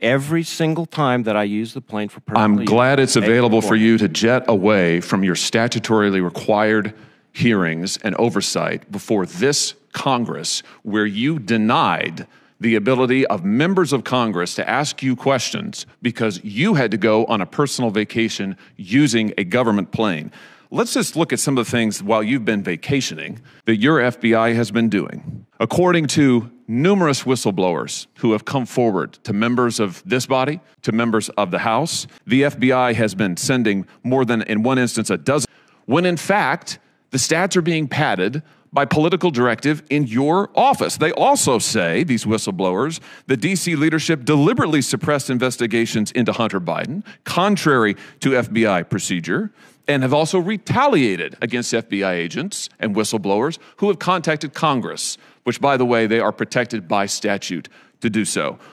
every single time that I use the plane for personal I'm glad it's available for you to jet away from your statutorily required hearings and oversight before this Congress, where you denied the ability of members of Congress to ask you questions because you had to go on a personal vacation using a government plane. Let's just look at some of the things while you've been vacationing that your FBI has been doing. According to numerous whistleblowers who have come forward to members of this body, to members of the House, the FBI has been sending more than, in one instance, a dozen, when in fact, the stats are being padded by political directive in your office. They also say, these whistleblowers, the DC leadership deliberately suppressed investigations into Hunter Biden, contrary to FBI procedure, and have also retaliated against FBI agents and whistleblowers who have contacted Congress, which, by the way, they are protected by statute to do so.